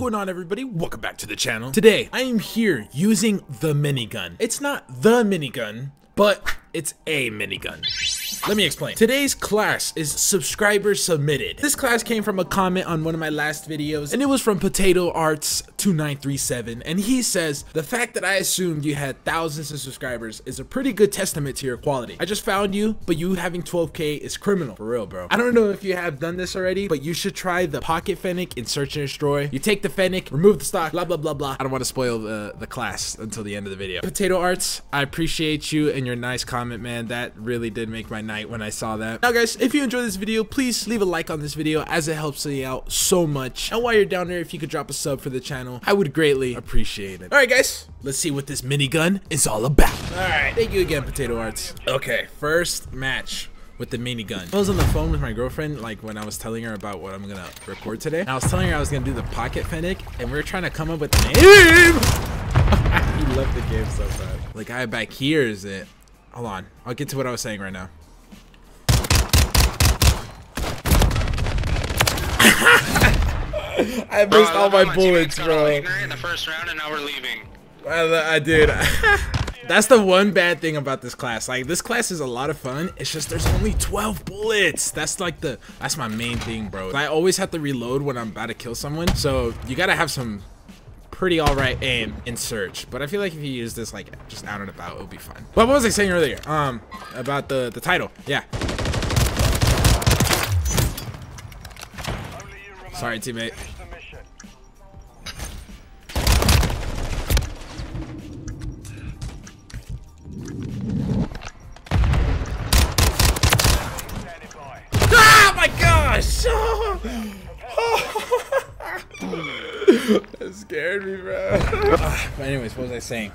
going on everybody? Welcome back to the channel. Today, I am here using the minigun. It's not the minigun, but it's a minigun. Let me explain. Today's class is subscriber submitted. This class came from a comment on one of my last videos, and it was from Potato Arts 2937, and he says, the fact that I assumed you had thousands of subscribers is a pretty good testament to your quality. I just found you, but you having 12k is criminal. For real, bro. I don't know if you have done this already, but you should try the Pocket Fennec in Search and Destroy. You take the Fennec, remove the stock, blah, blah, blah, blah. I don't want to spoil the, the class until the end of the video. Potato Arts, I appreciate you and your nice comment, man. That really did make my night when I saw that. Now, guys, if you enjoyed this video, please leave a like on this video as it helps me out so much. And while you're down there, if you could drop a sub for the channel, I would greatly appreciate it. All right, guys, let's see what this minigun is all about. All right, thank you again, Potato Arts. Okay, first match with the minigun. I was on the phone with my girlfriend, like when I was telling her about what I'm gonna record today. I was telling her I was gonna do the pocket fennec, and we were trying to come up with the name. he left the game so bad. The guy back here is it. Hold on, I'll get to what I was saying right now. I missed all my bullets, got all bro. in the first round, and now we're leaving. I, I did. That's the one bad thing about this class. Like this class is a lot of fun. It's just there's only 12 bullets. That's like the that's my main thing, bro. I always have to reload when I'm about to kill someone. So you gotta have some pretty alright aim in search. But I feel like if you use this like just out and about, it'll be fine. But what was I saying earlier? Um about the the title. Yeah. Sorry, teammate. Oh my gosh! that scared me, bro. but anyways, what was I saying?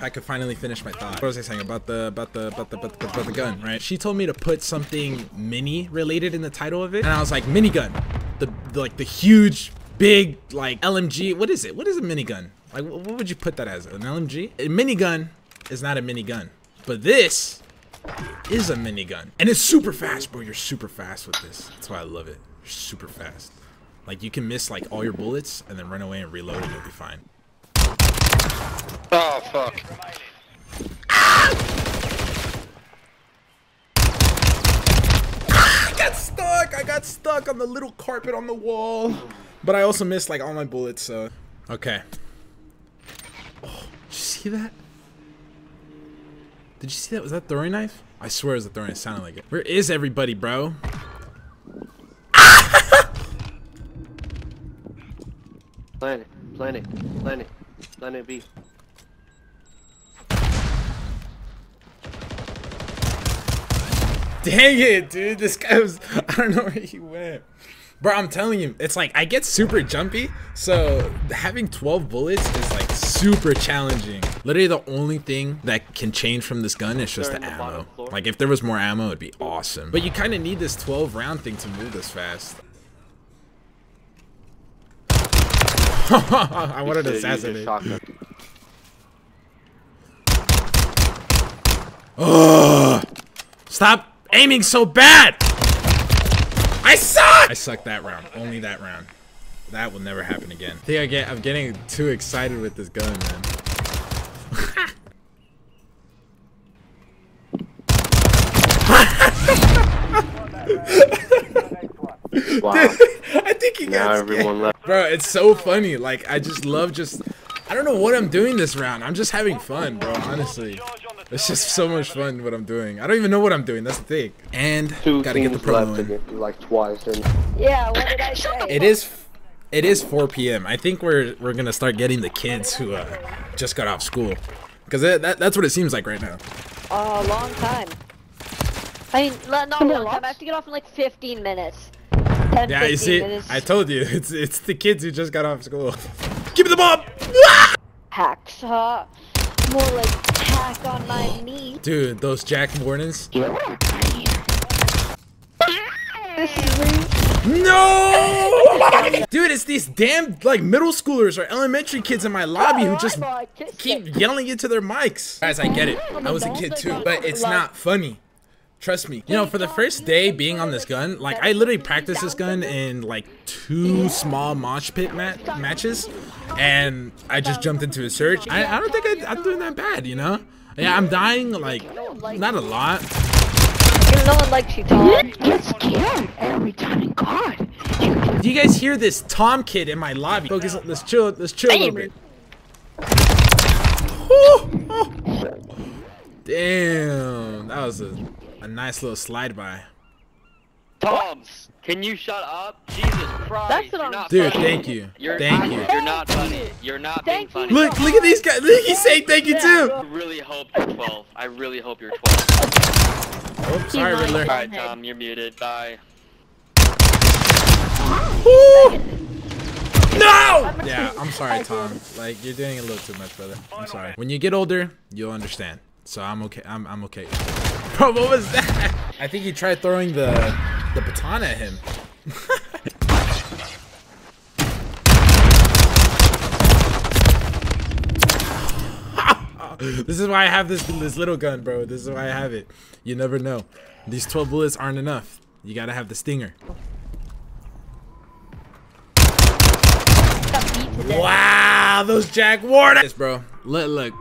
I could finally finish my thought. What was I saying about the about the about the about the, about the gun? Right? She told me to put something mini related in the title of it, and I was like, minigun, the, the like the huge, big like LMG. What is it? What is a minigun? Like, what, would you put that as? An LMG? A minigun is not a minigun, but this is a minigun. And it's super fast, bro. You're super fast with this. That's why I love it. You're super fast. Like, you can miss, like, all your bullets and then run away and reload and you'll be fine. Oh, fuck. I got stuck! I got stuck on the little carpet on the wall. But I also missed, like, all my bullets, so... Okay. Oh, did you see that? Did you see that? Was that throwing knife? I swear it was a throwing knife. It sounded like it. Where is everybody, bro? Planet, planet, planet, planet B. Dang it, dude. This guy was. I don't know where he went. Bro, I'm telling you, it's like I get super jumpy, so having 12 bullets is like super challenging. Literally, the only thing that can change from this gun is just the the ammo. Like, if there was more ammo, it'd be awesome. But you kind of need this 12 round thing to move this fast. I wanted to Should use your assassinate. shotgun. Stop aiming so bad! I suck! I suck that round. Only that round. That will never happen again. I think I get I'm getting too excited with this gun, man. Wow. I think he now got everyone left. Bro, it's so funny. Like I just love just I don't know what I'm doing this round. I'm just having fun, bro, honestly. It's just so much fun what I'm doing. I don't even know what I'm doing. That's the thing. And Two gotta get the teams left promo to in. get like twice. And Yeah, what did I say? It is it is 4 p.m. I think we're we're gonna start getting the kids who uh, just got off school, because that, that that's what it seems like right now. A long time. I mean, not a long time. I have to get off in like 15 minutes. 10, Yeah, you see, minutes. I told you, it's it's the kids who just got off school. Give me the bomb, Hacks, huh? More like hack on my knee. dude. Those Jack Mortons. This is me. No, dude, it's these damn like middle schoolers or elementary kids in my lobby who oh, just Alright, boy, keep yelling into their mics. Guys, I get it. I was a kid too, but it's not funny. Trust me. You know, for the first day being on this gun, like I literally practiced this gun in like two small mosh pit ma matches, and I just jumped into a search. I, I don't think I, I'm doing that bad, you know? Yeah, I'm dying like not a lot. No one likes you, Tom. Get scared every time in God. Do you guys hear this Tom kid in my lobby? Focus. Let's chill. Let's chill a little bit. Whew. Oh. Damn, that was a, a nice little slide by. Toms, can you shut up? Jesus Christ. That's what you're I'm- not Dude, funny. thank you. You're, Thank you. You're not funny. You're not being Thank you. funny. Look, look at these guys. Look, he's saying thank you too. I really hope you're 12. I really hope you're 12. Oh, sorry, lying. Riddler. Alright, Tom, you're muted. Bye. Woo! No! Yeah, I'm sorry, Tom. Like you're doing a little too much, brother. I'm sorry. When you get older, you'll understand. So I'm okay. I'm I'm okay. Bro, what was that? I think he tried throwing the the baton at him. this is why I have this this little gun, bro. This is why I have it. You never know. These 12 bullets aren't enough. You gotta have the stinger. Got beat to death. Wow, those JAK Wardens, bro. Look, look.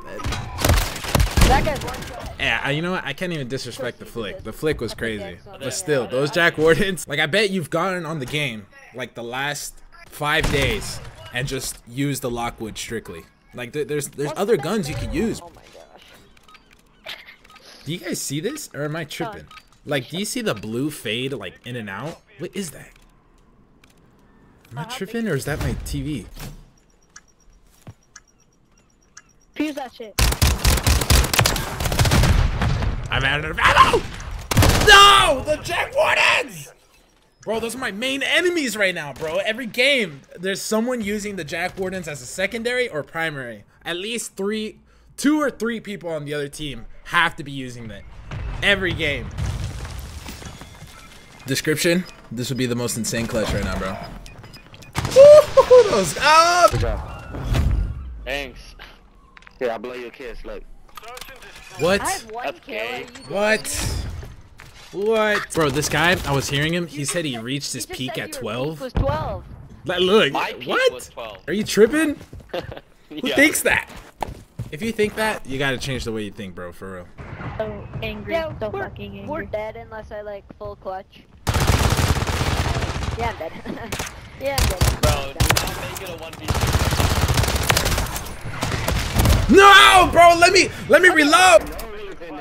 Yeah, you know what? I can't even disrespect the flick. The flick was crazy, but still, those Jack Wardens. Like, I bet you've gotten on the game like the last five days and just used the Lockwood strictly. Like, there, there's there's other guns you could use. Oh my gosh. Do you guys see this, or am I tripping? Like, do you see the blue fade like in and out? What is that? Am I uh-huh, tripping, or is that my TV? Fuse that shit. I'm out of ammo! No! The JAK Wardens! Bro, those are my main enemies right now, bro. Every game, there's someone using the JAK Wardens as a secondary or primary. At least three, two or three people on the other team have to be using that. Every game. Description, this would be the most insane clutch right now, bro. Woo, those, oh! Thanks. Here, I'll blow your kiss. Look. You did What? three. What? Bro, this guy, I was hearing him. He You said he reached his peak at 12. peak was 12. Like, look, My peak what? was 12. Are you tripping? Who Yeah. thinks that? If you think that, you gotta change the way you think, bro, for real. so angry. Yeah, so we're, fucking angry. we're dead unless I like full clutch. Yeah, I'm dead. yeah, I'm dead. Bro, do not make it a 1v6. No, bro, let me, let me reload.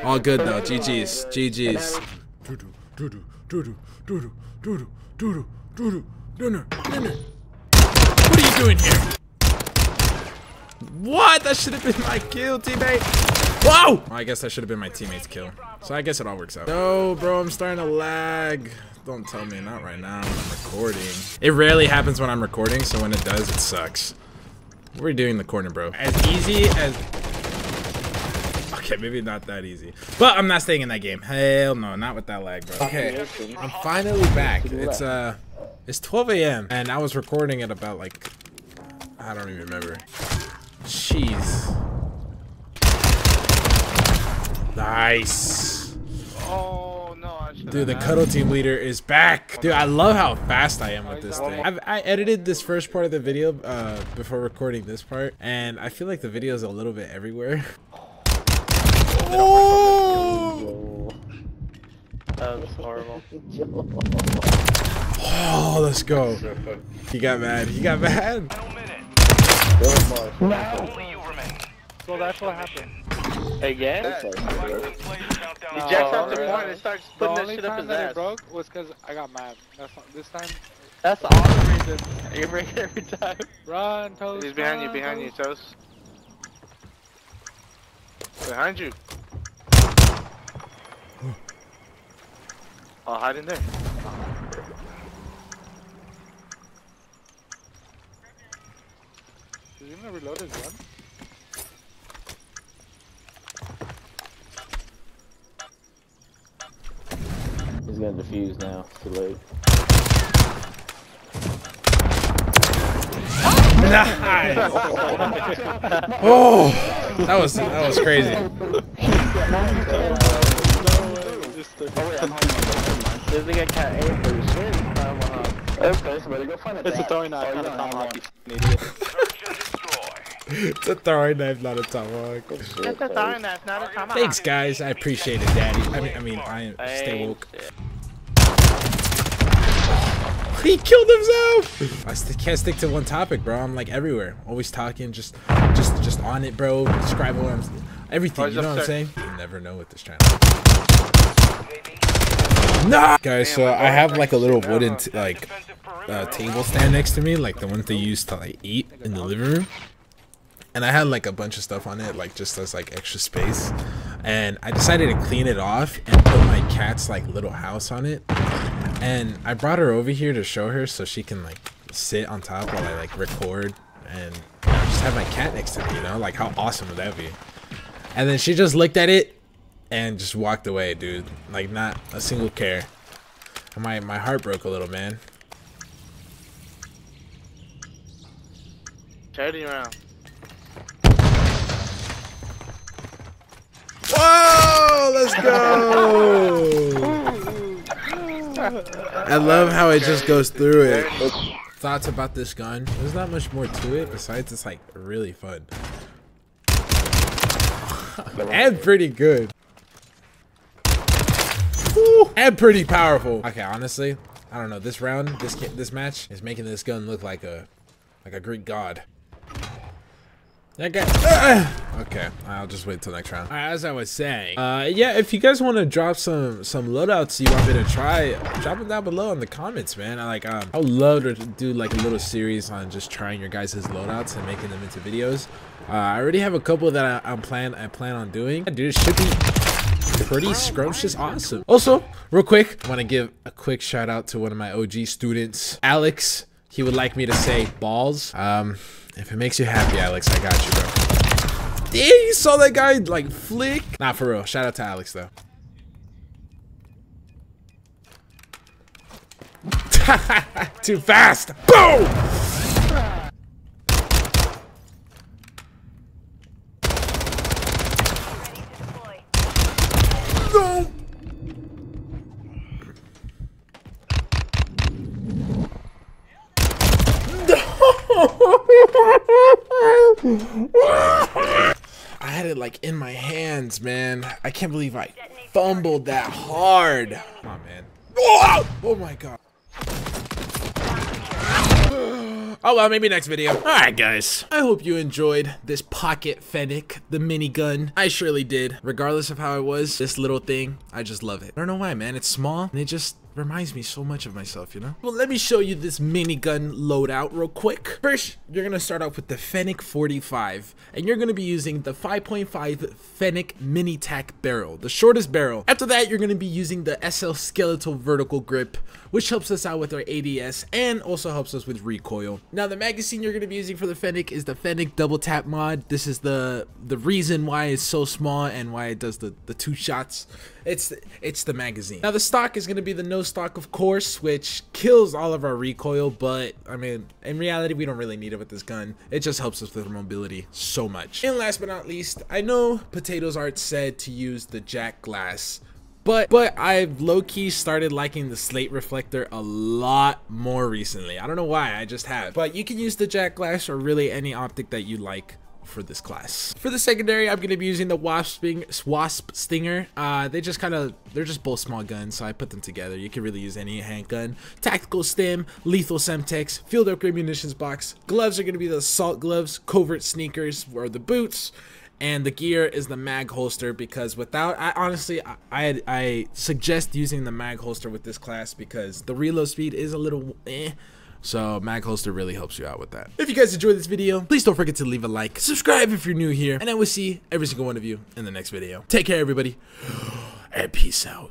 All good though, GG's, GG's. What are you doing here? What? That should have been my kill, teammate. Whoa! Well, I guess that should have been my teammate's kill. So I guess it all works out. No, bro, I'm starting to lag. Don't tell me, not right now I'm recording. It rarely happens when I'm recording, so when it does, it sucks. We're doing the corner, bro. As easy as... Okay, maybe not that easy. But I'm not staying in that game. Hell no, not with that lag, bro. Okay, I'm finally back. It's, uh... It's 12 a.m. And I was recording at about, like... I don't even remember. Jeez. Nice. Oh no, I should Dude, the cuddle team leader is back. Dude, I love how fast I am with this thing. I've, I edited this first part of the video uh, before recording this part, and I feel like the video is a little bit everywhere. Oh! That was horrible. oh, let's go. He got mad. He got mad. So that's what happened. Again? He He jacks out the point and starts The putting that shit up his ass. The only time his that it broke was because I got mad. That's not, this time. That's all the reason. You break it every time. Run, Toast. He's behind you, run, behind you, Toast. Toast. Behind you. I'll hide in there. Is he gonna reload his gun? Gonna defuse now. Too late. Nice. Oh. oh, that was that was crazy. closer. Oh wait, I'm home. Never mind. There's like a cat A for the swing. One up. Okay, somebody go find a It's a throwing knife, Oh, not a you don't have tomahawk, one. you f***ing idiot. It's a throwing knife, not a tomahawk. Oh, it's a throwing knife, not a tomahawk. Thanks, guys. I appreciate it, Daddy. I mean, I mean, I stay woke. He killed himself. I st can't stick to one topic, bro. I'm like everywhere, always talking, just, just, just on it, bro. Describe what I'm, everything. You know what I'm saying? You never know with this channel. Nah, guys. So I have like a little wooden t like uh, table stand next to me, like the ones they use to like eat in the living room. And I had like a bunch of stuff on it, like just as like extra space. And I decided to clean it off and put my cat's like little house on it. And I brought her over here to show her so she can like sit on top while I like record and just have my cat next to me, you know? Like how awesome would that be? And then she just looked at it and just walked away, dude. Like not a single care. And my my heart broke a little, man. Turning around. Whoa, let's go. I love how it just goes through it. Thoughts about this gun? There's not much more to it besides it's like really fun. and pretty good. Woo, and pretty powerful. Okay, honestly, I don't know. This round, this this match is making this gun look like a like a Greek god. Okay. okay, I'll just wait till next round. Right, as I was saying, uh, yeah, if you guys want to drop some some loadouts you want me to try, drop them down below in the comments, man. I like, um, I would love to do like a little series on just trying your guys' loadouts and making them into videos. Uh, I already have a couple that I, I'm plan I plan on doing. Dude, it should be pretty scrumptious awesome. Also, real quick, I want to give a quick shout out to one of my OG students, Alex. He would like me to say balls. Um, if it makes you happy, Alex, I got you, bro. You saw that guy like flick. Nah, for real. Shout out to Alex though. Too fast. Boom. No. I had it like in my hands, man. I can't believe I fumbled that hard. Come on, man. Oh, oh my god. Oh well, maybe next video. Alright guys, I hope you enjoyed this Pocket Fennec, the minigun. I surely did. Regardless of how it was, this little thing, I just love it. I don't know why, man. It's small, and it just reminds me so much of myself, you know? Well, let me show you this minigun loadout real quick. First, you're gonna start off with the Fennec 45, and you're gonna be using the 5.5 Fennec Mini Tac barrel, the shortest barrel. After that, you're gonna be using the SL Skeletal Vertical Grip, which helps us out with our ADS and also helps us with recoil. Now, the magazine you're gonna be using for the Fennec is the Fennec Double Tap mod. This is the the reason why it's so small and why it does the the two shots. It's it's the magazine. Now, the stock is gonna be the no stock, of course, which kills all of our recoil, but I mean, in reality, we don't really need it with this gun. It just helps us with mobility so much. And last but not least, I know Potato Arts said to use the Jack Glass, but but I've low-key started liking the slate reflector a lot more recently. I don't know why, I just have. But you can use the Jack Glass or really any optic that you like for this class. For the secondary, I'm gonna be using the Wasp, Wasp Stinger. Uh, they just kind of, they're just both small guns, so I put them together. You can really use any handgun. Tactical Stim, Lethal Semtex, Field Upgrade Munitions Box. Gloves are gonna be the assault gloves, covert sneakers, or the boots. And the gear is the mag holster because without, I honestly, I, I, I suggest using the mag holster with this class because the reload speed is a little eh. So mag holster really helps you out with that. If you guys enjoyed this video, please don't forget to leave a like, subscribe if you're new here, and I will see every single one of you in the next video. Take care, everybody, and peace out.